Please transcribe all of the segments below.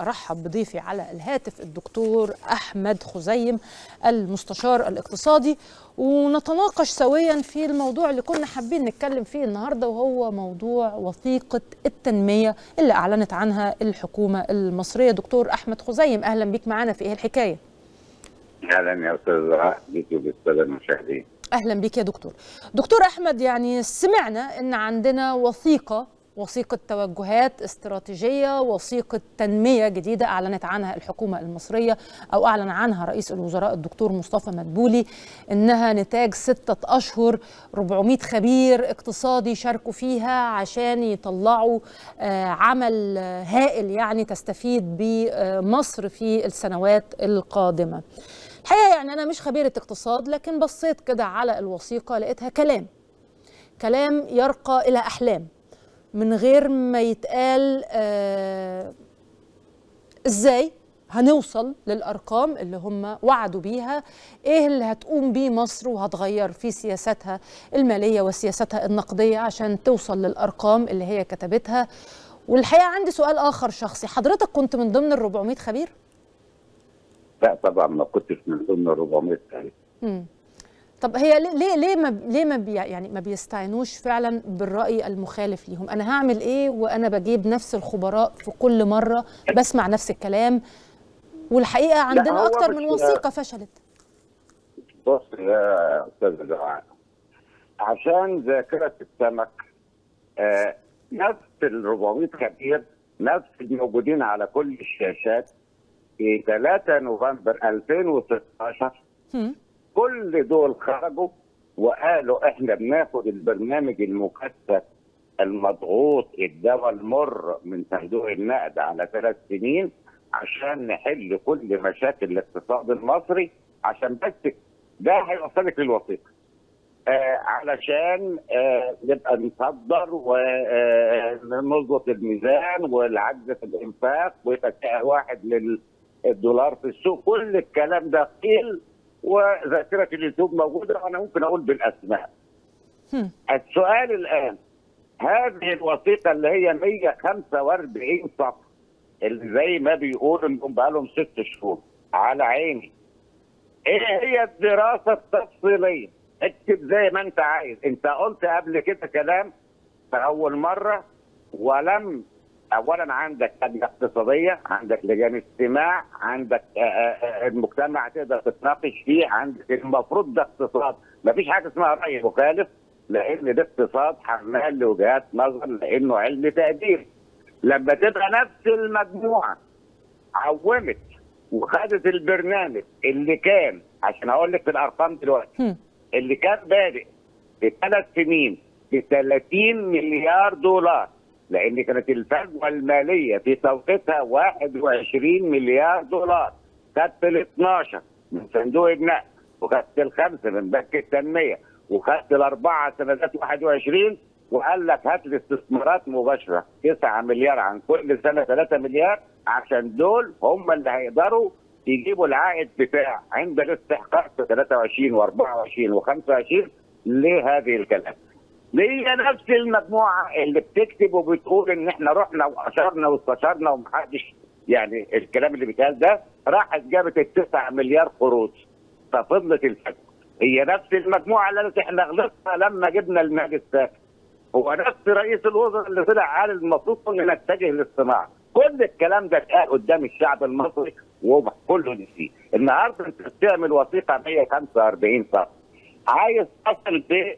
أرحب بضيفي على الهاتف الدكتور أحمد خزيم المستشار الاقتصادي ونتناقش سويا في الموضوع اللي كنا حابين نتكلم فيه النهارده وهو موضوع وثيقة التنمية اللي أعلنت عنها الحكومة المصرية. دكتور أحمد خزيم أهلا بيك معانا في إيه الحكاية؟ أهلا يا أستاذ بيك وبالسادة المشاهدين. أهلا بيك يا دكتور. دكتور أحمد يعني سمعنا إن عندنا وثيقة وثيقة توجهات استراتيجية وثيقة تنمية جديدة أعلنت عنها الحكومة المصرية أو أعلن عنها رئيس الوزراء الدكتور مصطفى مدبولي إنها نتاج ستة أشهر 400 خبير اقتصادي شاركوا فيها عشان يطلعوا عمل هائل يعني تستفيد بمصر في السنوات القادمة. الحقيقة يعني أنا مش خبيرة اقتصاد لكن بصيت كده على الوثيقة لقيتها كلام. كلام يرقى إلى أحلام. من غير ما يتقال آه إزاي هنوصل للأرقام اللي هم وعدوا بيها إيه اللي هتقوم بيه مصر وهتغير في سياستها المالية وسياستها النقدية عشان توصل للأرقام اللي هي كتبتها؟ والحقيقة عندي سؤال آخر شخصي حضرتك كنت من ضمن ال 400 خبير؟ لا طبعا ما كنتش من ضمن ال 400 خبير. طب هي ليه ليه ما ليه ما بي يعني ما بيستعينوش فعلا بالرأي المخالف ليهم؟ أنا هعمل إيه وأنا بجيب نفس الخبراء في كل مرة بسمع نفس الكلام؟ والحقيقة عندنا أكتر من وثيقة فشلت. بص يا أستاذ دعاء عشان ذاكرة السمك آه نفس ال 400 خبير نفس الموجودين على كل الشاشات في 3 نوفمبر 2016 م. كل دول خرجوا وقالوا إحنا بناخد البرنامج المكثف المضغوط الدواء المر من صندوق النقد على ثلاث سنين عشان نحل كل مشاكل الاقتصاد المصري عشان بس ده هيوصلك للوثيقة. آه علشان آه نبقى نصدر ونظبط الميزان والعجز في الإنفاق ويبقى واحد للدولار في السوق كل الكلام ده قيل وذاكره اليوتيوب موجودة وأنا ممكن أقول بالأسماء. السؤال الآن هذه الوثيقة اللي هي 145 صفحة اللي زي ما بيقولوا إنهم بقى لهم ست شهور على عيني. إيه هي الدراسة التفصيلية؟ اكتب زي ما أنت عايز، أنت قلت قبل كده كلام في أول مرة ولم اولا عندك لجنه اقتصادية عندك لجان استماع عندك المجتمع تقدر تتناقش فيه عندك المفروض ده اقتصاد. ما فيش حاجة اسمها رأي مخالف لأن ده اقتصاد حمال لوجهات نظر لأنه علم تقدير لما تبقى نفس المجموعة عومت وخدت البرنامج اللي كان عشان أقول لك الأرقام دلوقتي اللي كان بادئ في ثلاث سنين ب 30 مليار دولار. لأن كانت الفجوة المالية في توقيتها 21 مليار دولار خدت ال 12 من صندوق النقد وخدت الخمسه من بنك التنمية وخدت الاربعه سندات 21 وقال لك هات لي استثمارات مباشرة 9 مليار عن كل سنة 3 مليار عشان دول هم اللي هيقدروا يجيبوا العائد بتاع عند الاستحقاق في 23 و24 و25 لهذه الكلام. هي نفس المجموعة اللي بتكتب وبتقول إن إحنا رحنا واشرنا واستشرنا ومحدش يعني الكلام اللي بيتقال ده راحت جابت التسع مليار قروض. ففضلت الفجوه هي نفس المجموعة اللي إحنا غلطنا لما جبنا الساكن هو نفس رئيس الوزراء اللي طلع قال المفروض كنا نتجه للصناعة. كل الكلام ده اتقال قدام الشعب المصري وكله نسيه. النهارده أنت بتعمل وثيقة 145 صفحة. عايز تصل ب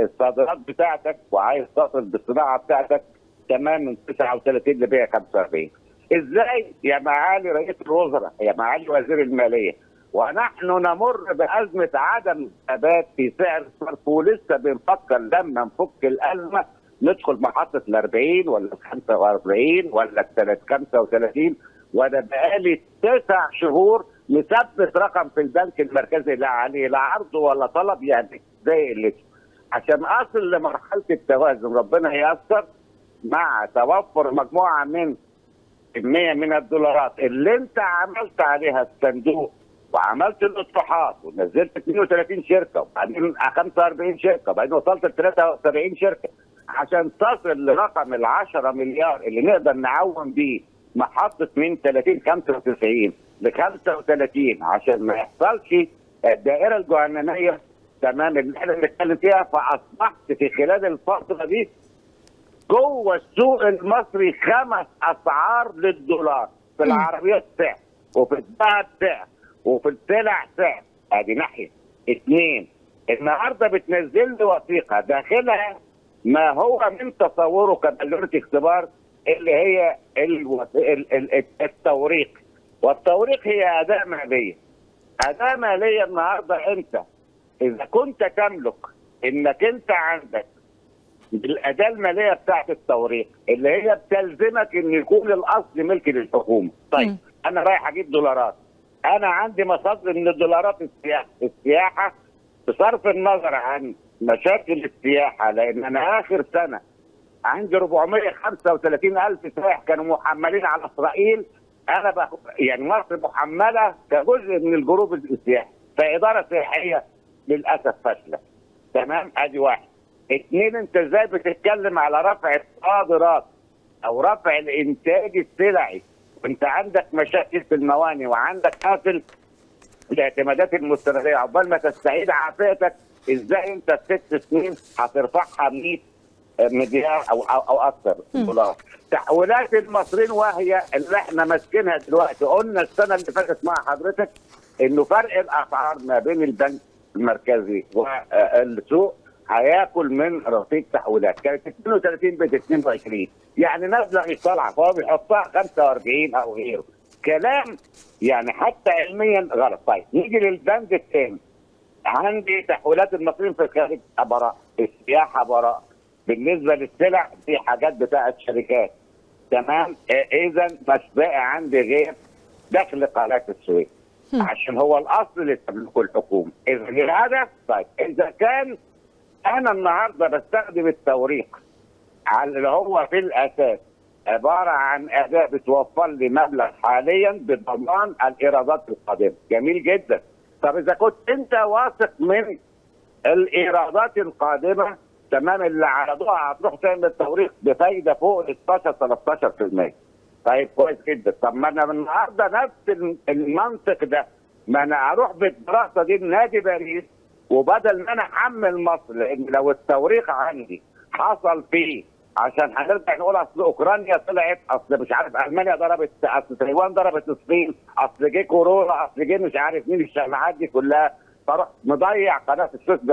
الصادرات بتاعتك وعايز تصل بالصناعة بتاعتك تمام من 39 ل 145 إزاي يا معالي رئيس الوزراء يا معالي وزير المالية ونحن نمر بأزمة عدم ثبات في سعر الصرف ولسه بنفكر لما نفك الأزمة ندخل محطة ال 40 ولا ال 45 ولا ال 35 وأنا بقالي تسع شهور مثبت رقم في البنك المركزي لا عليه لا عرض ولا طلب يعني زي قلته عشان أصل لمرحلة التوازن ربنا ييسر مع توفر مجموعة من كمية من الدولارات اللي أنت عملت عليها الصندوق وعملت الاطروحات ونزلت 32 شركة وبعدين 45 شركة وبعدين وصلت ل 73 شركة. عشان تصل لرقم ال 10 مليار اللي نقدر نعوم بيه محطة من 30 95 ل 35 عشان ما يحصلش الدائرة الجهنمية. تمام اللي إحنا بنتكلم فيها. فأصبحت في خلال الفترة دي جوه السوق المصري خمس أسعار للدولار. في العربيات سعر وفي الذهب سعر وفي السلع سعر. أدي ناحية. اثنين النهارده بتنزل لي وثيقة داخلها ما هو من تصوره كبالونه اختبار اللي هي. التوريق. والتوريق هي أداة مالية. أداة مالية النهارده أنت إذا كنت تملك إنك أنت عندك الأداة المالية بتاعت التوريق اللي هي بتلزمك إن يكون الأصل ملك للحكومة. طيب مم. أنا رايح أجيب دولارات. أنا عندي مصادر من الدولارات السياحه السياحة بصرف النظر عن مشاكل السياحة لأن أنا آخر سنة عندي 435 ألف سائح كانوا محملين على إسرائيل أنا بخ... يعني مصر محملة كجزء من الجروب السياحي فإدارة سياحيه للأسف فاشلة. تمام؟ أدي واحد. اثنين أنت إزاي بتتكلم على رفع الصادرات أو رفع الإنتاج السلعي؟ وأنت عندك مشاكل في المواني وعندك قافل الاعتمادات المستندية عقبال ما تستعيد عافيتك إزاي أنت في ست سنين هترفعها 100 مليار أو أو, أو أكثر. دولار تحويلات المصريين وهي اللي إحنا ماسكينها دلوقتي. قلنا السنة اللي فاتت مع حضرتك إنه فرق الأسعار ما بين البنك المركزي والسوق هياكل من رصيد تحويلات. كانت 32 بقت 22 يعني نازله مش طالعه فهو بيحطها 45 أو غيره. كلام يعني حتى علميا غلط. طيب نيجي للبند الثاني عندي تحويلات المصريين في الخارج براء السياحة براء بالنسبة للسلع دي حاجات بتاعت شركات. تمام؟ اذا مش باقي عندي غير دخل قناة السويس. عشان هو الأصل اللي تملكه الحكومة. إذا الهدف طيب إذا كان أنا النهارده بستخدم التوريق على اللي هو في الأساس عبارة عن أداة بتوفر لي مبلغ حاليا بضمان الإيرادات القادمة. جميل جدا. طب إذا كنت أنت واثق من الإيرادات القادمة تمام اللي عرضوها هتروح تعمل توريق بفايدة فوق ال 12 13% طيب كويس جدا. طب ما أنا النهارده نفس المنطق ده. ما أنا أروح بالدراسة دي لنادي باريس وبدل ما أنا أحمل مصر لأن لو التوريق عندي حصل فيه عشان هنرجع نقول أصل أوكرانيا طلعت أصل مش عارف ألمانيا ضربت أصل تايوان ضربت الصين أصل جه كورونا أصل جه مش عارف مين الشماعات دي كلها. فروح مضيع قناة السويس ب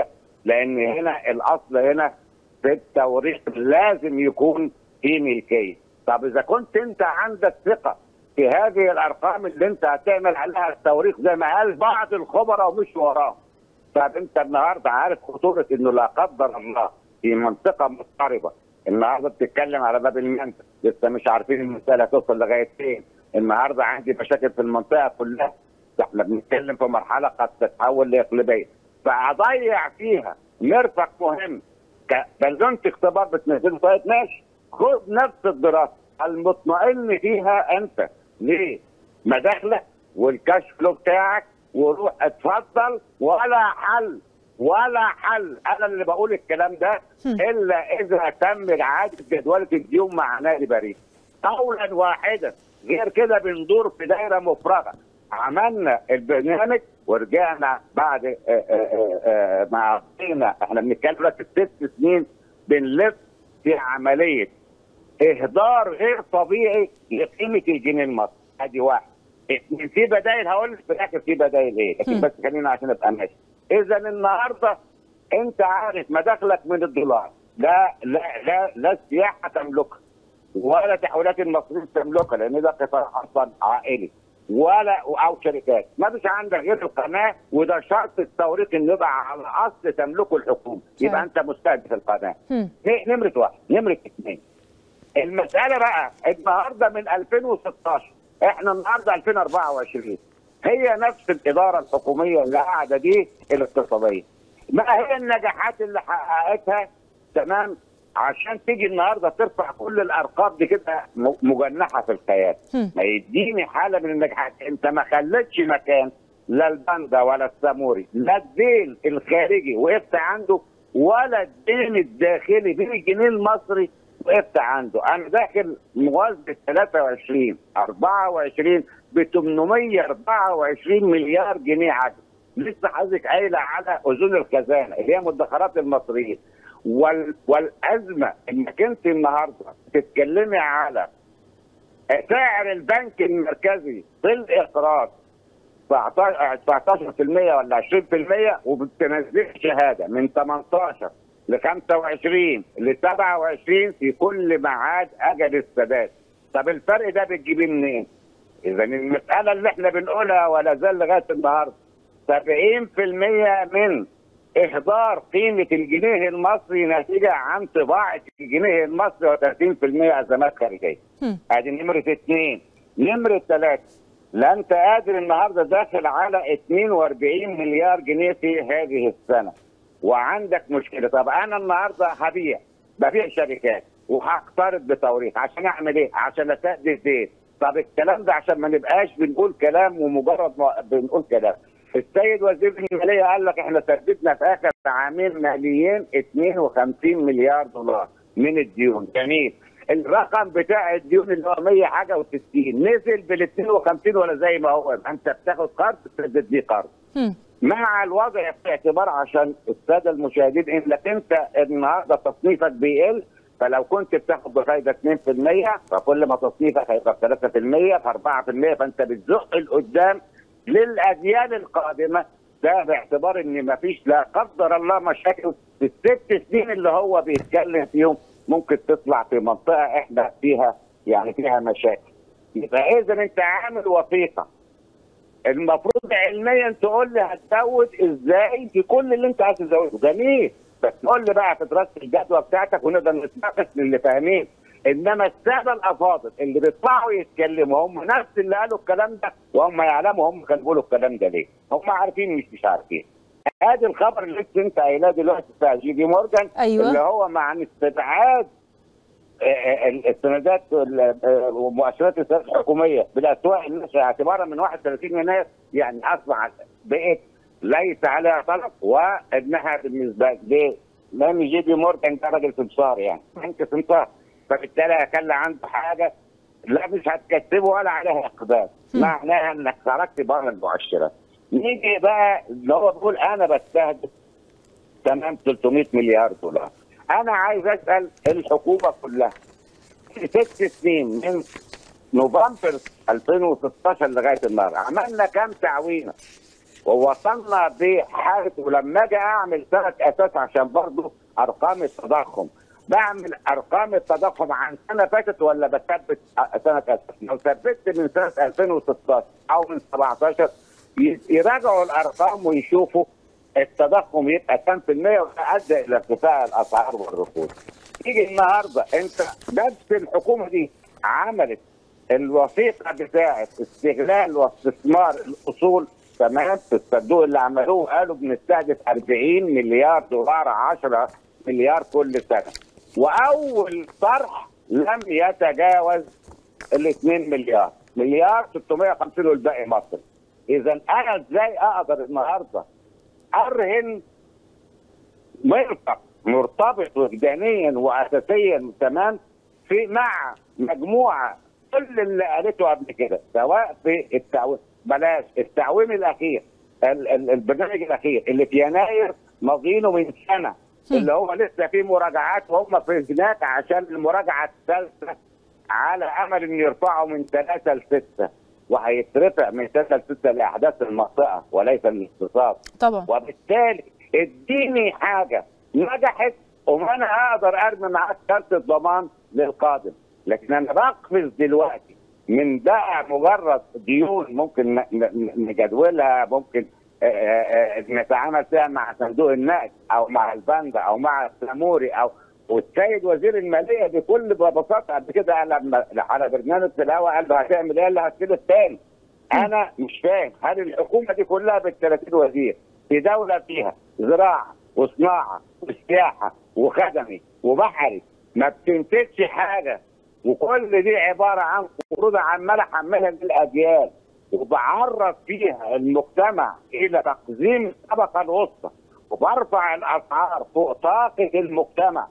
20% لأن هنا الأصل هنا في التوريق لازم يكون في ملكيه طب إذا كنت أنت عندك ثقة في هذه الأرقام اللي أنت هتعمل عليها التوريق زي ما قال بعض الخبراء ومش وراهم. طب أنت النهارده عارف خطورة إنه لا قدر الله في منطقة مضطربة. النهارده بتتكلم على باب المنزل. لسه مش عارفين المسألة توصل لغاية فين. النهارده عندي مشاكل في المنطقة كلها. إحنا بنتكلم في مرحلة قد تتحول لإقليمية. فاضيع فيها مرفق مهم. كبالونه اختبار بتنزله. طيب ماشي. خد نفس الدراسة. المطمئن فيها أنت. ليه؟ مداخلك والكاش فلو بتاعك وروح اتفضل. ولا حل. ولا حل. أنا اللي بقول الكلام ده إلا إذا تم اعاده جدوله الديون مع نادي باريس. قولا واحدا. غير كده بندور في دايرة مفرغة. عملنا البرنامج ورجعنا بعد آآ آآ آآ ما قضينا إحنا بنتكلم دلوقتي ست سنين بنلف في عملية إهدار غير طبيعي لقيمة الجنيه المصري. أدي واحد. اثنين في بدائل هقول لك في الآخر في بدائل إيه؟ لكن بس خلينا عشان ابقى ماشي. إذا النهارده أنت عارف مداخلك من الدولار. لا لا لا لا السياحه تملكها ولا تحويلات المصريين تملكها لأن ده قطاع أصلا عائلي. ولا أو شركات. ما فيش عندك غير القناة وده شرط التوريق انه يبقى على أصل تملكه الحكومة. يبقى أنت مستهدف القناة. نمرة واحد نمرة اثنين المسألة بقى النهارده من 2016 إحنا النهارده 2024 هي نفس الإدارة الحكومية اللي قاعدة دي الاقتصادية. ما هي النجاحات اللي حققتها؟ تمام؟ عشان تيجي النهارده ترفع كل الأرقام دي كده مجنحة في الخيال ما يديني حالة من النجاحات أنت ما خلتش مكان لا الباندا ولا الساموري لا الديل الخارجي. وقفت عنده ولا الدين الداخلي. بالجنيه المصري وقفت عنده. أنا داخل موازنه 23 24 ب 824 مليار جنيه عجز لسه حضرتك قايلة على أذون الخزانة. اللي هي مدخرات المصريين. وال... والأزمة انك انت النهارده تتكلمي على سعر البنك المركزي في الاقراض 19% ولا 20% وبتنزل شهادة من 18 ل 25 ل 27 في كل ميعاد أجل السداد. طب الفرق ده بتجيبيه منين؟ إذا المسألة اللي إحنا بنقولها ولا زال لغاية النهارده 70% من إهدار قيمة الجنيه المصري نتيجة عن طباعة الجنيه المصري و30% أزمات خارجية. أدي نمرة اثنين. نمرة ثلاثة لا أنت قادر النهارده داخل على 42 مليار جنيه في هذه السنة. وعندك مشكلة. طب أنا النهارده هبيع ببيع شركات وهقترض بتوريث عشان أعمل إيه؟ عشان أسدد دين طب الكلام ده عشان ما نبقاش بنقول كلام ومجرد ما بنقول كلام. السيد وزير المالية قال لك إحنا سددنا في آخر عامين ماليين 52 مليار دولار من الديون. جميل. الرقم بتاع الديون اللي هو 100 حاجة و60 نزل بال 52 ولا زي ما هو؟ أنت بتاخد قرض تسدد بيه قرض. مع الوضع في اعتبار عشان الساده المشاهدين انك أنت النهارده تصنيفك بيقل فلو كنت بتاخد بفايدة 2% فكل ما تصنيفك هيبقى 3% في 4% فأنت بتزق لقدام للاجيال القادمة. ده باعتبار ان ما فيش لا قدر الله مشاكل في الست سنين اللي هو بيتكلم فيهم ممكن تطلع في منطقة إحنا فيها يعني فيها مشاكل. يبقى اذا أنت عامل وثيقة. المفروض علميا تقول لي هتزود إزاي في كل اللي أنت عايز تزوده. جميل. بس قول لي بقى في دراسة الجدوى بتاعتك ونقدر نتناقش للي فاهمين. إنما الساده الأفاضل اللي بيطلعوا يتكلموا هم نفس اللي قالوا الكلام ده وهم يعلموا هم كانوا بيقولوا الكلام ده ليه هم عارفين مش مش عارفين ادي الخبر اللي انت قايلاه دلوقتي بتاع جي بي مورجان أيوة. اللي هو مع استبعاد السندات ومؤشرات السندات الحكومية بالأسواق الناشئة اعتبارا من 31 يناير يعني اصبح بقت ليس عليها طلب وإنها بالنسبة ليه؟ لأن جي بي مورجان ده راجل سمسار يعني بنك سمسار فبالتالي كان عنده حاجة لا مش هتكسبه ولا عليها اقدام. معناها إنك خرجت بره المؤشرات نيجي بقى اللي هو بيقول أنا بستهدف تمام 300 مليار دولار. أنا عايز أسأل الحكومة كلها في ست سنين من نوفمبر 2016 لغاية النهارده عملنا كام تعوينه ووصلنا بحاجه ولما أجي أعمل سنه أساس عشان برضه أرقام التضخم. بعمل أرقام التضخم عن سنة فاتت ولا بثبت سنة أساس لو ثبت من سنة 2016 أو من 17 يراجعوا الأرقام ويشوفوا التضخم يبقى كام في المية وادى إلى ارتفاع الأسعار والركود. تيجي النهارده أنت نفس الحكومة دي عملت الوثيقة بتاعه استغلال واستثمار الأصول تمام في الصندوق اللي عملوه قالوا بنستهدف 40 مليار دولار 10 مليار كل سنة. وأول طرح لم يتجاوز ال 2 مليار، مليار 650 والباقي مصر. اذا أنا إزاي أقدر النهارده أرهن مرتبط مرتبط وجدانيا واساسيا تمام في مع مجموعة كل اللي قالته قبل كده سواء في التعويم. بلاش التعويم الأخير ال- ال- البرنامج الأخير اللي في يناير ماضيينه من سنة. اللي هو لسه فيه مراجعات وهم في هناك عشان المراجعة الثالثة على أمل إن يرفعوا من ثلاثة لستة وهيترفع من ثلاثة لستة لأحداث المنطقة وليس الاقتصاد طبعا. وبالتالي اديني حاجة نجحت وما أنا أقدر أرمي معاك كارت الضمان للقادم. لكن أنا بقفز دلوقتي من بقى مجرد ديون ممكن نجدولها ممكن نتعامل فيها مع صندوق النقد أو مع البنك أو مع الساموري أو والسيد وزير المالية بكل بساطه قبل كده قال على برنامج في الهواء قال له هتعمل إيه؟ قال له هتسيب الثاني أنا مش فاهم. هل الحكومة دي كلها بال 30 وزير في دولة فيها زراعة وصناعة وسياحة وخدمي وبحري ما بتنتجش حاجة وكل دي عبارة عن قروض عمالة احملها للأجيال؟ وبعرض فيها المجتمع إلى تقزيم الطبقة الوسطى وبرفع الأسعار فوق طاقة المجتمع.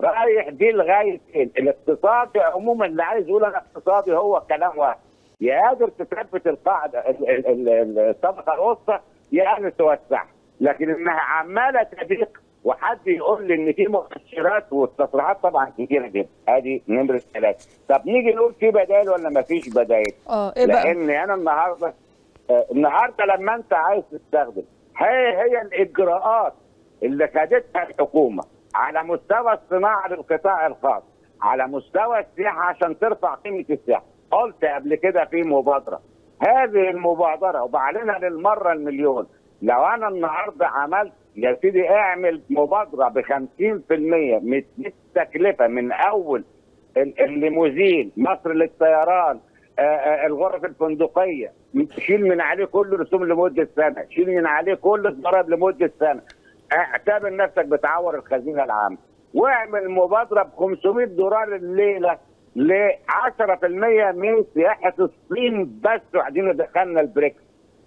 رايح دي لغاية فين؟ الاقتصادي عموما اللي عايز يقول أنا اقتصادي هو كلام واحد. يا قادر تثبت القاعدة ال- ال- ال- الطبقة الوسطى يا قادر توسعها. لكن إنها عمالة تضيق وحد يقول لي إن في مؤشرات والتصريحات طبعا كتيرة جدا. أدي نمرة ثلاثة. طب نيجي نقول في بدائل ولا ما فيش بدائل؟ آه إيه بقى؟ لأن أنا النهارده آه، النهارده لما أنت عايز تستخدم هي هي الإجراءات اللي خدتها الحكومة على مستوى الصناعة للقطاع الخاص على مستوى السياحة عشان ترفع قيمة السياحة. قلت قبل كده في مبادرة. هذه المبادرة وبعلنها للمرة المليون. لو أنا النهارده عملت يا سيدي اعمل مبادرة ب 50% من التكلفة من أول ال- الليموزين مصر للطيران آه، آه، الغرف الفندقية. شيل من عليه كل رسوم لمدة سنة. شيل من عليه كل الضرائب لمدة سنة. اعتبر نفسك بتعور الخزينة العامة. واعمل مبادرة ب 500 دولار الليلة ل 10% من سياحة الصين بس. وبعدين دخلنا البريكس.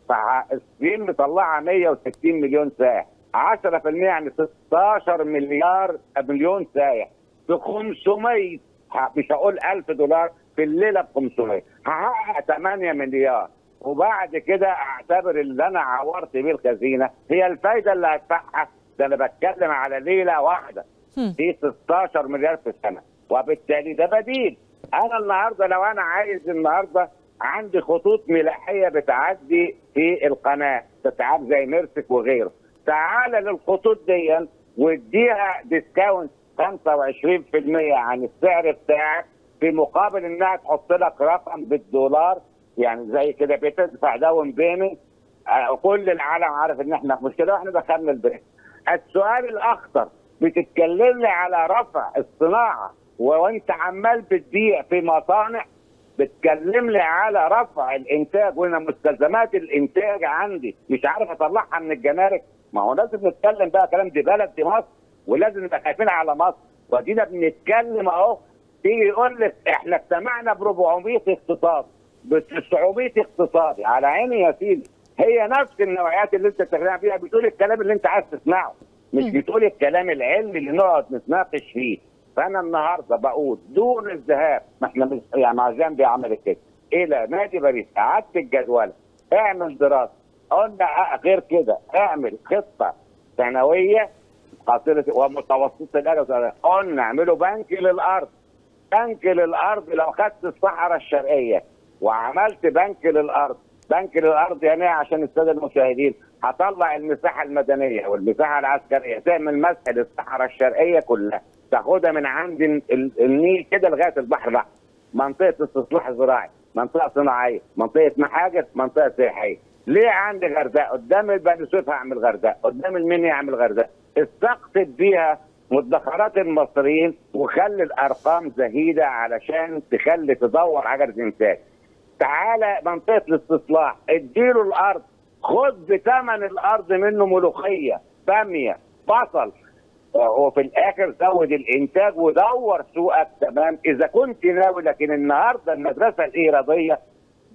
فالصين مطلعه 160 مليون سائح 10% يعني 16 مليار مليون سائح في 500 ه- مش هقول 1000 دولار في الليلة ب 500 هحقق 8 مليار. وبعد كده أعتبر اللي أنا عورت بيه الخزينة هي الفايدة اللي هدفعها. ده أنا بتكلم على ليلة واحدة. في 16 مليار في السنة. وبالتالي ده بديل. أنا النهارده لو أنا عايز النهارده عندي خطوط ملاحية بتعدي في القناة. تتعب زي ميرسك وغيره. تعال للخطوط دي واديها discount 25% عن السعر بتاعك في مقابل إنها تحط لك رقم بالدولار يعني زي كده بتدفع down payment آه، كل العالم عارف إن إحنا في مشكلة وإحنا دخلنا البريكس السؤال الأخطر بتتكلمني على رفع الصناعة وأنت عمال بتبيع في مصانع؟ بتكلمني على رفع الإنتاج وأنا مستلزمات الإنتاج عندي مش عارف أطلعها من الجمارك؟ ما هو لازم نتكلم بقى كلام دي بلد دي مصر ولازم نبقى خايفين على مصر. ودينا بنتكلم أهو تيجي يقول لك إحنا اجتمعنا ب 400 اقتصاد ب 900 اقتصادي على عيني يا سيدي هي نفس النوعيات اللي أنت بتتكلم فيها بتقول الكلام اللي أنت عايز تسمعه مش. بتقول الكلام العلمي اللي نقعد نتناقش فيه. فأنا النهارده بقول دون الذهاب ما إحنا مش يعني مع جنبي عملت كده إلى نادي باريس قعدت الجدول اعمل دراسة. قلنا أ- غير كده. اعمل خطة سنوية قاصره ومتوسطة الاجل قلنا اعملوا بنك للأرض. بنك للأرض لو خدت الصحراء الشرقية وعملت بنك للأرض. بنك للأرض يعني إيه؟ عشان السادة المشاهدين. هطلع المساحة المدنية والمساحة العسكرية. تعمل مسح للصحراء الشرقية كلها. تاخدها من عند ال- ال- النيل كده لغاية البحر الأحمر. منطقة استصلاح زراعي منطقة صناعية منطقة محاجر منطقة سياحية. ليه عندي غردقة؟ قدام البني سويف هعمل غردقة قدام المنيا اعمل غردقة. استقطب بيها مدخرات المصريين وخلي الأرقام زهيدة علشان تخلي تدور عجله انتاج تعالى منطقة الاستصلاح اديله الأرض. خد بثمن الأرض منه ملوخية بامية بصل. وفي الآخر زود الإنتاج ودور سوقك تمام. إذا كنت ناوي لكن النهارده المدرسة الإيرادية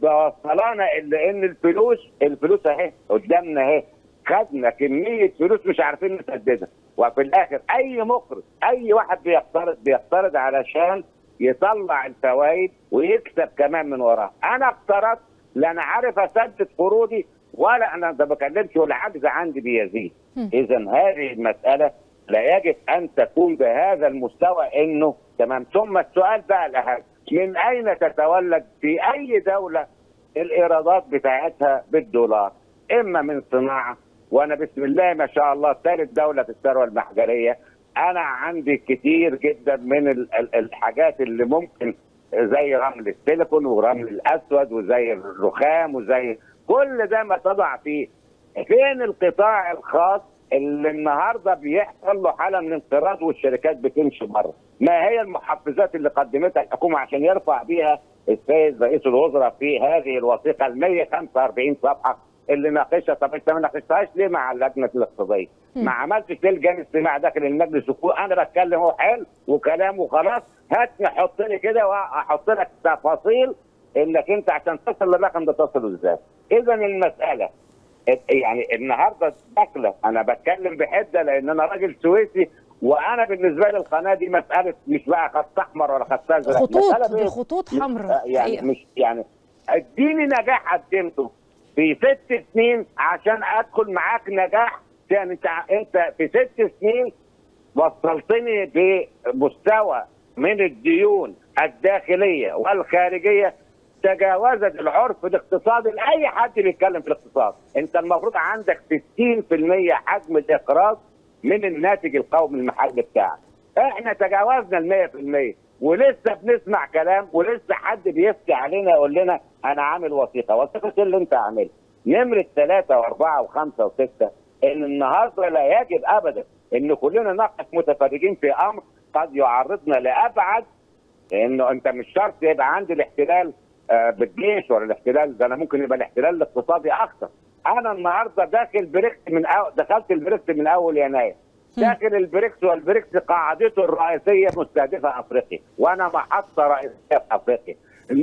بوصلانا الا إن الفلوس الفلوس أهي قدامنا أهي. خدنا كمية فلوس مش عارفين نسددها. وفي الآخر أي مقرض أي واحد بيقترض بيقترض علشان يطلع الفوائد ويكسب كمان من وراها أنا اقترضت لا أنا عارف أسدد قروضي ولا أنا ما بكلمش والعجز عندي بيزيد. إذا هذه المسألة لا يجب أن تكون بهذا المستوى إنه تمام. ثم السؤال بقى الاهم من أين تتولد في أي دولة الإيرادات بتاعتها بالدولار. إما من صناعة وأنا بسم الله ما شاء الله ثالث دولة في الثروة المحجرية. أنا عندي كتير جدا من ال- ال- الحاجات اللي ممكن زي رمل السيليكون ورمل الأسود وزي الرخام وزي كل ده ما تضع فيه. فين القطاع الخاص اللي النهارده بيحصل له حالة من انقراض والشركات بتمشي بره؟ ما هي المحفزات اللي قدمتها الحكومة عشان يرفع بيها السيد رئيس الوزراء في هذه الوثيقة ال 145 صفحة اللي ناقشها طب انت ما ناقشتهاش ليه مع اللجنه الاقتصادية؟ ما عملتش ليه لجان استماع داخل المجلس أنا بتكلم هو حلو وكلام وخلاص هات حط لي كده وأحط لك تفاصيل إنك أنت عشان تصل للرقم ده تصل إزاي؟ اذا المسألة يعني النهارده داخلة أنا بتكلم بحدة لأن أنا راجل سويسي وأنا بالنسبة لي القناة دي مسألة مش بقى خط احمر ولا خط ازرق خطوط دي؟ خطوط حمراء يعني حقيقة. مش يعني اديني نجاح قدمته في ست سنين عشان أدخل معاك نجاح يعني انت انت في ست سنين وصلتني بمستوى من الديون الداخلية والخارجية تجاوزت العرف الاقتصادي لأي حد بيتكلم في الاقتصاد، انت المفروض عندك 60% حجم الإقراض من الناتج القومي المحلي بتاعك. إحنا تجاوزنا ال 100% ولسه بنسمع كلام ولسه حد بيفتي علينا يقول لنا أنا عامل وثيقة، وثيقة إيه اللي أنت عاملها؟ نمرة ثلاثة وأربعة وخمسة وستة إن النهارده لا يجب ابدا إن كلنا نقف متفرجين في أمر قد يعرضنا لأبعد لأنه أنت مش شرط يبقى عندي الاحتلال آه، بالجيش ولا الاحتلال ده أنا ممكن يبقى الاحتلال الاقتصادي أكثر أنا النهارده داخل بريكس من أو دخلت البريكس من أول يناير. داخل البريكس والبريكس قاعدته الرئيسية مستهدفة أفريقيا وأنا محطة رئيسية في أفريقيا.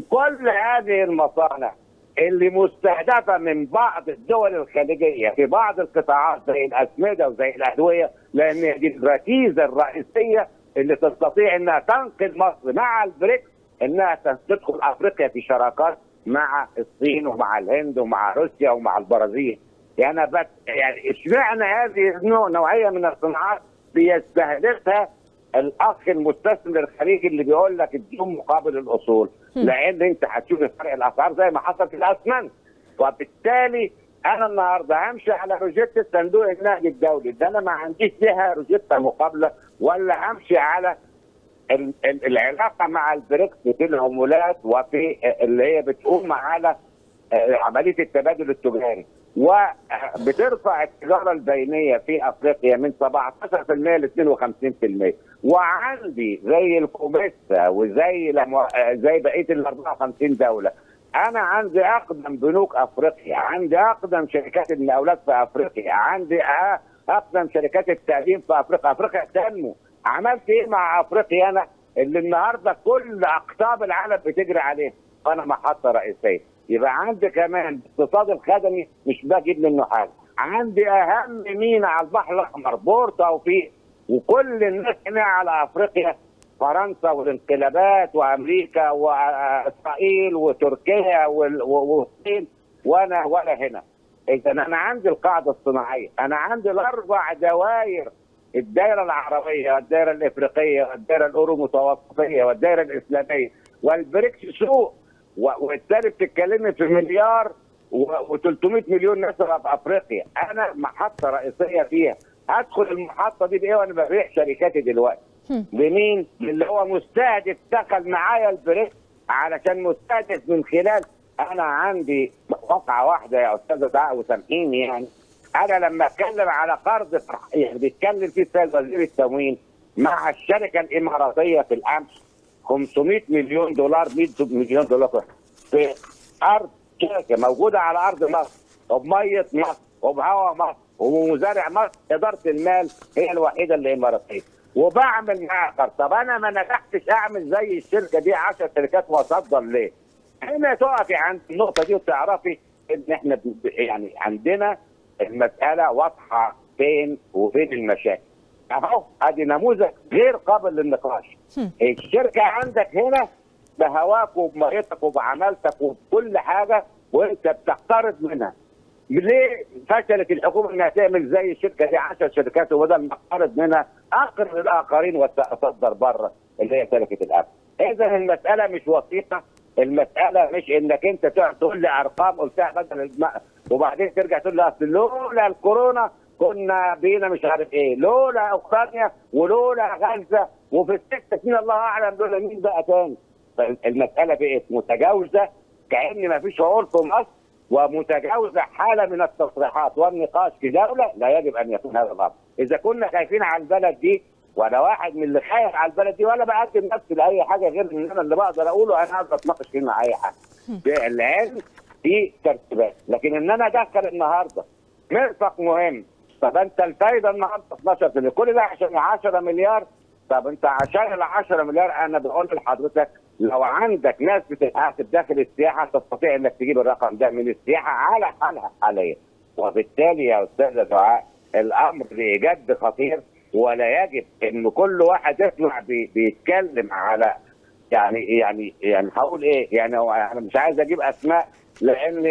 كل هذه المصانع اللي مستهدفة من بعض الدول الخليجية في بعض القطاعات زي الأسمدة وزي الأدوية لأن دي الركيزة الرئيسية اللي تستطيع إنها تنقذ مصر مع البريكس إنها تدخل أفريقيا في شراكات مع الصين ومع الهند ومع روسيا ومع البرازيل. يعني بس يعني اشمعنى هذه النوع نوعية من الصناعات بيستهدفها الأخ المستثمر الخليجي اللي بيقول لك اديهم مقابل الأصول؟ لأن أنت هتشوف فرق الأسعار زي ما حصل في الأسمنت. وبالتالي أنا النهارده همشي على روجيتا صندوق النقد الدولي. ده أنا ما عنديش ليها روجيتا مقابلة ولا همشي على العلاقة مع البريكس في العمولات وفي اللي هي بتقوم على آه، عملية التبادل التجاري. وبترفع التجارة البينية في أفريقيا من 17% ل 52% وعندي زي الكوميسا وزي لمو... آه، زي بقية ال 54 دولة. أنا عندي أقدم بنوك أفريقيا عندي أقدم شركات المقاولات في أفريقيا عندي أقدم شركات التأمين في أفريقيا. أفريقيا تنمو. عملت إيه مع أفريقيا أنا؟ اللي النهارده كل أقطاب العالم بتجري عليه. أنا محطه رئيسيه يبقى عندي كمان الاقتصاد الخدمي مش بجيب منه حاجة. عندي أهم مينا على البحر الأحمر بور توفيق وكل الناس هنا على أفريقيا فرنسا والانقلابات وأمريكا وإسرائيل وتركيا والصين وأنا ولا هنا. اذا أنا عندي القاعدة الصناعية. أنا عندي الأربع دوائر الدائرة العربية والدائرة الإفريقية والدائرة الأورو متوسطية والدائرة الإسلامية. والبريكس سوق وبالتالي بتتكلمي في مليار و300 مليون نسمه في أفريقيا. أنا محطة رئيسية فيها. أدخل المحطة دي بإيه وأنا ببيع شركاتي دلوقتي؟ لمين؟ اللي هو مستهدف دخل معايا البريكس علشان مستهدف من خلال أنا عندي واقعة واحدة يا أستاذة دعاء وسامحيني يعني. أنا لما أتكلم على قرض يعني بيتكلم فيه السيد وزير التموين مع الشركة الإماراتية في الأمس 500 مليون دولار 100 مليون دولار في أرض شركة موجودة على أرض مصر وبميه مصر وبهواء مصر ومزارع مصر إدارة المال هي الوحيدة اللي اماراتيه وبعمل معاها قرض طب أنا ما نجحتش أعمل زي الشركة دي 10 شركات واصدر ليه؟ هنا تقفي عند النقطة دي وتعرفي إن إحنا يعني عندنا المسألة واضحة فين وفين المشاكل. أهو ادي نموذج غير قابل للنقاش. الشركة عندك هنا بهواك وبميتك وبعملتك وبكل حاجة وأنت بتقترض منها. ليه فشلت الحكومة إنها تعمل زي الشركة دي؟ 10 شركات وبدل ما اقترض منها أقرض الاخرين واصدر بره اللي هي شركه الأمن. اذا المسألة مش وثيقة المسألة مش إنك أنت تقعد تقول لي أرقام قلتها بدل. وبعدين ترجع تقول لي أصل لولا الكورونا كنا بينا مش عارف إيه لولا أوكرانيا ولولا غزة وفي الست سنين الله أعلم دول مين بقى تاني المساله بقت متجاوزة كأن ما فيش عور في مصر ومتجاوزة حالة من التصريحات والنقاش في دولة لا يجب أن يكون هذا الأمر. إذا كنا خايفين على البلد دي وأنا واحد من اللي خايف على البلد دي ولا بقدم نفسي لأي حاجة غير إن أنا اللي بقدر أقوله أنا أقدر أتناقش فيه مع أي حد. العلم في ترتيبات. لكن إن أنا ادخل النهارده مرفق مهم. طب أنت الفايدة النهارده 12 كل ده عشان 10 مليار؟ طب أنت عشان ال 10 مليار أنا بقول لحضرتك لو عندك ناس بتتحاسب داخل السياحة تستطيع إنك تجيب الرقم ده من السياحة على حالها حاليا. وبالتالي يا أستاذة دعاء الأمر جد خطير. ولا يجب إن كل واحد يطلع بي بيتكلم على يعني يعني يعني هقول إيه يعني أنا مش عايز أجيب أسماء لأن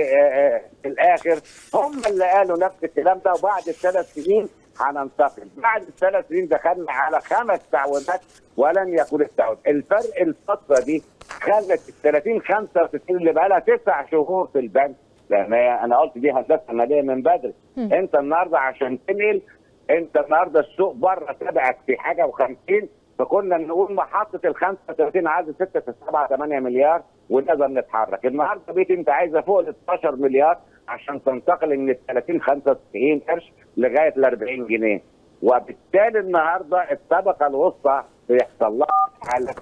في الآخر هم اللي قالوا نفس الكلام ده وبعد الثلاث سنين هننتقل. بعد الثلاث سنين دخلنا على خمس تعويمات ولن يكون التعويم الفرق الفترة دي خلت ال 30 65 اللي بقى لها تسع شهور في البنك. لأن أنا قلت دي هندسة مالية من بدري. أنت النهارده عشان تنقل انت النهارده السوق بره تبعك في حاجة و50 فكنا نقول محطة ال 35 عايزة 6 7 8 مليار ونقدر نتحرك النهارده بيت انت عايزه فوق ال 12 مليار عشان تنتقل من ال 30 95 قرش لغاية ال 40 جنيه. وبالتالي النهارده الطبقة الوسطى بيحصل لها حالة.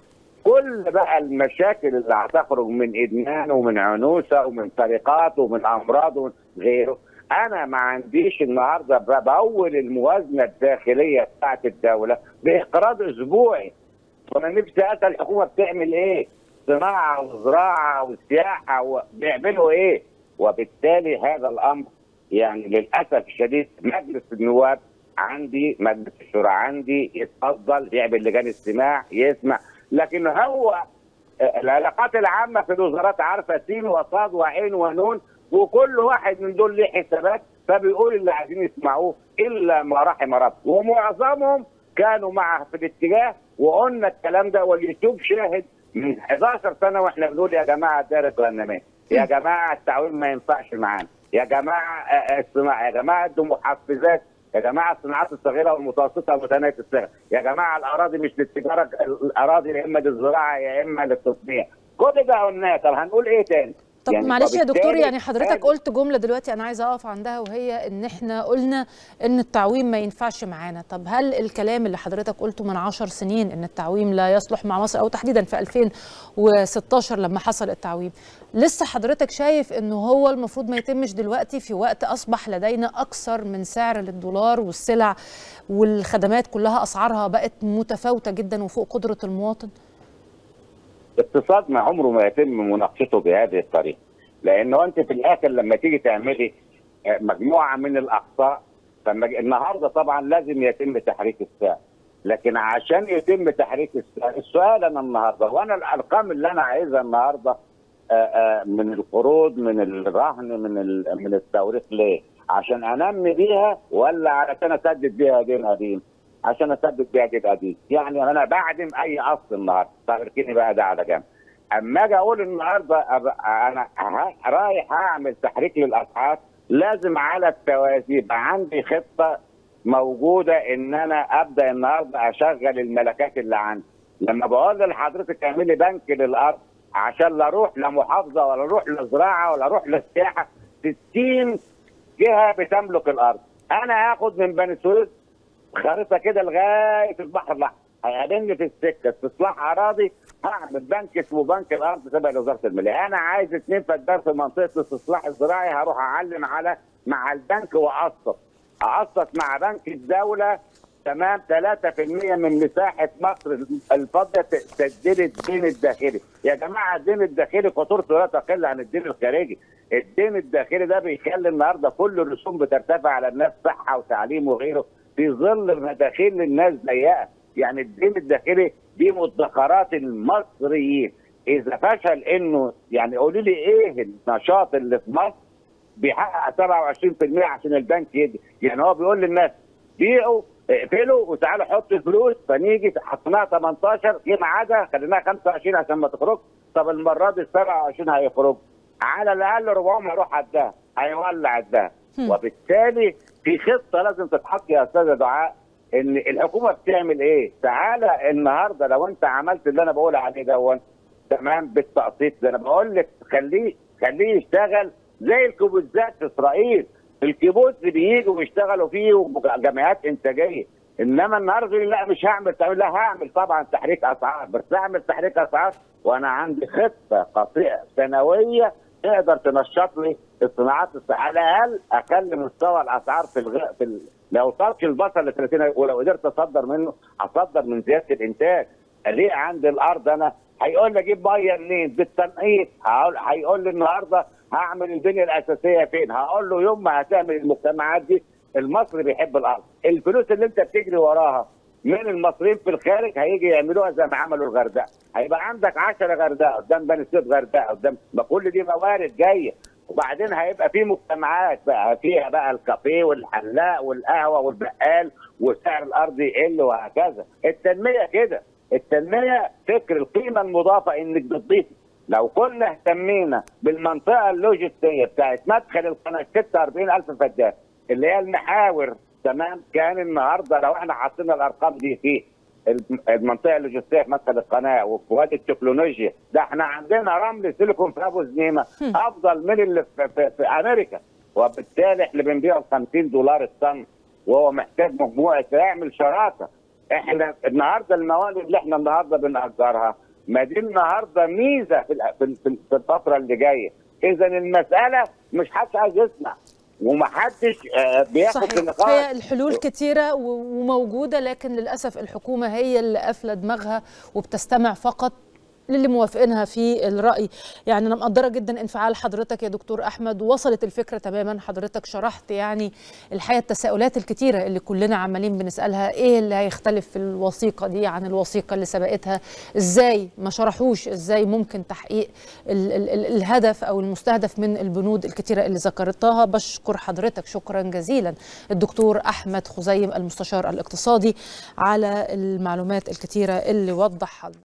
كل بقى المشاكل اللي هتخرج من إدمان ومن عنوسة ومن سرقات ومن أمراض ومن غيره أنا ما عنديش النهارده بقول الموازنة الداخلية بتاعت الدولة بإقراض أسبوعي وأنا نفسي أسأل الحكومة بتعمل إيه؟ صناعة وزراعة وسياحة بيعملوا إيه؟ وبالتالي هذا الأمر يعني للأسف الشديد مجلس النواب عندي مجلس الشورى عندي يتفضل يعمل لجان استماع يسمع لكن هو العلاقات العامة في الوزارات عارفة سين وصاد وعين ونون وكل واحد من دول ليه حسابات فبيقول اللي عايزين يسمعوه إلا ما رحم رب. ومعظمهم كانوا معه في الاتجاه وقلنا الكلام ده واليوتيوب شاهد من 11 سنة وإحنا بنقول يا جماعة دار الغنمات يا جماعة التعويم ما ينفعش معانا. يا جماعة الصناعة يا جماعة ادوا محفزات يا جماعة الصناعات الصغيرة والمتوسطة ومتناهية الصغر يا جماعة الأراضي مش للتجارة الأراضي يا إما للزراعة يا إما للتصنيع. كل ده قلناه. طب هنقول إيه تاني؟ طب يعني معلش يا دكتور يعني حضرتك قلت جملة دلوقتي أنا عايزة أقف عندها وهي إن إحنا قلنا إن التعويم ما ينفعش معانا. طب هل الكلام اللي حضرتك قلته من 10 سنين إن التعويم لا يصلح مع مصر أو تحديدا في 2016 لما حصل التعويم لسه حضرتك شايف إنه هو المفروض ما يتمش دلوقتي في وقت أصبح لدينا أكثر من سعر للدولار والسلع والخدمات كلها أسعارها بقت متفاوتة جدا وفوق قدرة المواطن؟ اقتصاد ما عمره ما يتم مناقشته بهذه الطريقة لأنه أنت في الآخر لما تيجي تعملي مجموعة من الأخطاء النهارده طبعا لازم يتم تحريك السعر لكن عشان يتم تحريك السعر السؤال أنا النهارده وأنا الأرقام اللي أنا عايزها النهارده من القروض من الرهن من من التوريق ليه؟ عشان أنمي بيها ولا علشان أسدد بيها دين قديم؟ عشان أسدد بيها قديم، يعني أنا بعدم أي اصل النهارده، تركني بقى ده على جنب. أما أجي أقول النهارده أنا رايح أعمل تحريك للاسعار لازم على التوازي يبقى عندي خطة موجودة إن أنا أبدأ النهارده أشغل الملكات اللي عندي. لما بقول لحضرتك اعملي بنك للأرض عشان لا أروح لمحافظه ولا أروح لزراعه ولا أروح للسياحه 60 جهة بتملك الأرض أنا هاخد من بني سويف خريطة كده لغاية البحر الأحمر. هيقابلني في السكة. استصلاح أراضي هعمل بنك اسمه بنك الأرض تبع لوزاره المالية. أنا عايز اثنين فدان في منطقة الاستصلاح الزراعي هروح اعلم على مع البنك واقسط اقسط مع بنك الدولة تمام؟ 3% من مساحة مصر الفاضيه تسدد الدين الداخلي، يا جماعة الدين الداخلي خطورته لا تقل عن الدين الخارجي، الدين الداخلي ده بيخلي النهارده كل الرسوم بترتفع على الناس صحة وتعليم وغيره. في ظل مداخيل الناس ضيقة، يعني الدين الداخلي دي مدخرات المصريين، إذا فشل إنه يعني قولوا لي إيه النشاط اللي في مصر؟ بيحقق 27% عشان البنك يدي، يعني هو بيقول للناس بيعوا اقفلوا وتعالوا حطوا فلوس. فنيجي حطيناها 18 جه ميعادها خليناها 25 عشان ما تخرجش طب المرة دي ال 27 هيخرجوا. على الأقل ربعهم هيروح على الدهب هيولع الدهب وبالتالي في خطة لازم تتحط يا أستاذة دعاء إن الحكومة بتعمل إيه؟ تعالى النهارده لو أنت عملت اللي أنا بقول عليه دون تمام؟ بالتقسيط. ده أنا بقول لك خليه خليه يشتغل زي الكوبوزات في إسرائيل. الكيبوتز بييجوا ويشتغلوا فيه جمعيات إنتاجية. إنما النهارده لا مش هعمل. لا هعمل طبعا تحريك أسعار. بس أعمل تحريك أسعار وأنا عندي خطة قصيرة سنوية تقدر تنشط لي الصناعات على الأقل أقل مستوى الأسعار في الغ... في ال... لو وصلش البصل ل 30 ولو قدرت أصدر منه أصدر من زيادة الإنتاج. ليه عندي الأرض أنا. هيقول لي أجيب مية منين بالتنقيط. هقول هيقول لي النهارده هعمل البنية الأساسية فين. هقول له يوم ما هتعمل المجتمعات دي المصري بيحب الأرض. الفلوس اللي أنت بتجري وراها من المصريين في الخارج هيجي يعملوها زي ما عملوا الغردقة. هيبقى عندك 10 غردقة قدام بني سويف غردقة قدام ما كل دي موارد جاية. وبعدين هيبقى في مجتمعات بقى فيها بقى الكافيه والحلاق والقهوة والبقال وسعر الأرض يقل وهكذا. التنمية كده. التنمية فكر القيمة المضافة إنك بتضيف. لو كنا اهتمينا بالمنطقة اللوجستية بتاعت مدخل القناة 46000 فدان اللي هي المحاور تمام. كان النهارده لو إحنا حطينا الارقام دي في المنطقة اللوجستيه في مدخل القناة وفي وادي التكنولوجيا ده إحنا عندنا رمل سيليكون في أبو زنيمة أفضل من اللي في, في, في أمريكا. وبالتالي إحنا بنبيعه ب 50 دولار الطن وهو محتاج مجموعة يعمل شراكة. إحنا النهارده المواد اللي إحنا النهارده بنأجرها ما دي النهارده ميزة في في الفترة اللي جاية. اذا المسألة مش حد عايز يسمع. ومحدش بياخد صحيح. هي الحلول كتيرة وموجودة لكن للأسف الحكومة هي اللي قافلة دماغها وبتستمع فقط للي موافقينها في الرأي. يعني أنا مقدرة جدا انفعال حضرتك يا دكتور أحمد. وصلت الفكرة تماما. حضرتك شرحت يعني الحقيقة التساؤلات الكتيرة اللي كلنا عمالين بنسألها. إيه اللي هيختلف في الوثيقة دي عن الوثيقة اللي سبقتها؟ إزاي ما شرحوش إزاي ممكن تحقيق ال ال ال الهدف أو المستهدف من البنود الكتيرة اللي ذكرتها؟ بشكر حضرتك. شكرا جزيلا الدكتور أحمد خزيم المستشار الاقتصادي على المعلومات الكتيرة اللي وضحها.